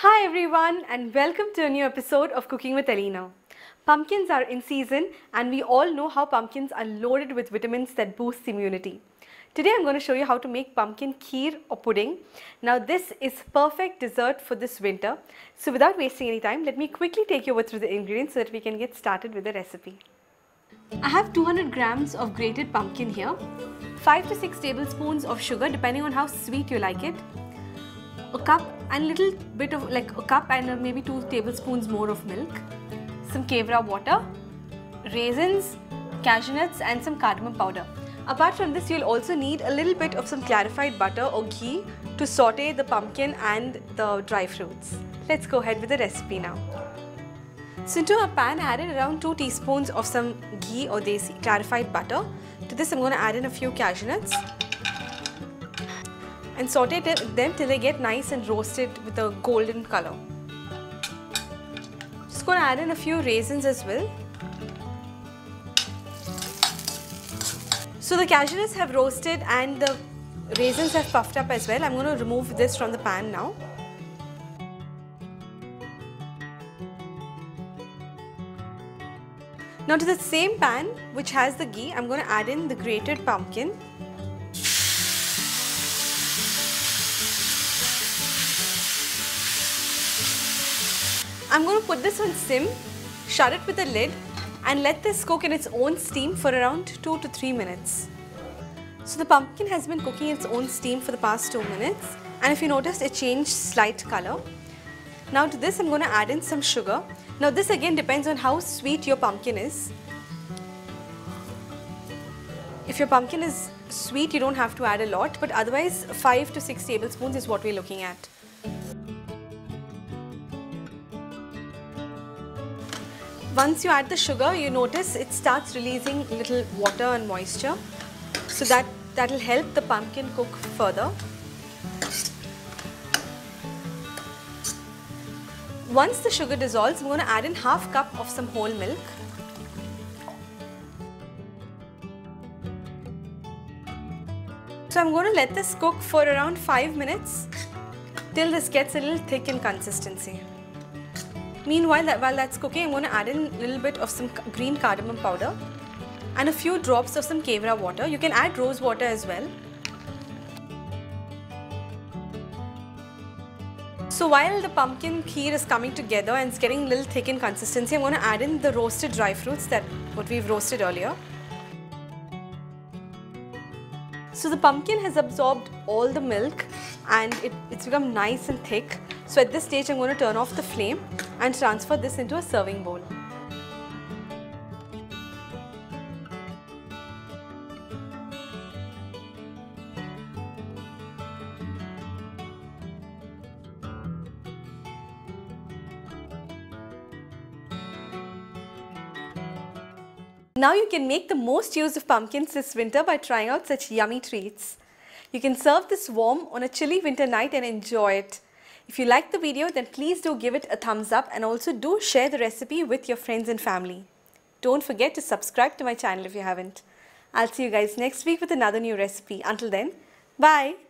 Hi everyone and welcome to a new episode of Cooking with Aleena. Pumpkins are in season and we all know how pumpkins are loaded with vitamins that boost immunity. Today I'm going to show you how to make pumpkin kheer or pudding. Now this is perfect dessert for this winter. So without wasting any time, let me quickly take you over through the ingredients so that we can get started with the recipe. I have 200 grams of grated pumpkin here, 5 to 6 tablespoons of sugar depending on how sweet you like it, a cup and little bit of like a cup and uh, maybe 2 tablespoons more of milk, some kevra water, raisins, cashew nuts and some cardamom powder. Apart from this, you'll also need a little bit of some clarified butter or ghee to saute the pumpkin and the dry fruits. Let's go ahead with the recipe now. So into a pan, I added around 2 teaspoons of some ghee or desi clarified butter. To this, I'm going to add in a few cashew nuts and saute them till they get nice and roasted with a golden color. Just going to add in a few raisins as well. So the cashews have roasted and the raisins have puffed up as well. I'm going to remove this from the pan now. Now to the same pan which has the ghee, I'm going to add in the grated pumpkin I'm going to put this on sim, shut it with a lid and let this cook in its own steam for around 2 to 3 minutes. So the pumpkin has been cooking its own steam for the past 2 minutes and if you noticed it changed slight color. Now to this I'm going to add in some sugar. Now this again depends on how sweet your pumpkin is. If your pumpkin is sweet you don't have to add a lot but otherwise 5 to 6 tablespoons is what we're looking at. Once you add the sugar, you notice it starts releasing little water and moisture. So that, that will help the pumpkin cook further. Once the sugar dissolves, I'm going to add in half cup of some whole milk. So I'm going to let this cook for around 5 minutes till this gets a little thick in consistency. Meanwhile, that, while that's cooking, I'm going to add in a little bit of some green cardamom powder and a few drops of some kevra water. You can add rose water as well. So while the pumpkin kheer is coming together and it's getting a little thick in consistency, I'm going to add in the roasted dry fruits that what we've roasted earlier. So the pumpkin has absorbed all the milk and it, it's become nice and thick. So at this stage, I'm going to turn off the flame and transfer this into a serving bowl. Now you can make the most use of pumpkins this winter by trying out such yummy treats. You can serve this warm on a chilly winter night and enjoy it. If you liked the video, then please do give it a thumbs up and also do share the recipe with your friends and family. Don't forget to subscribe to my channel if you haven't. I'll see you guys next week with another new recipe. Until then, bye.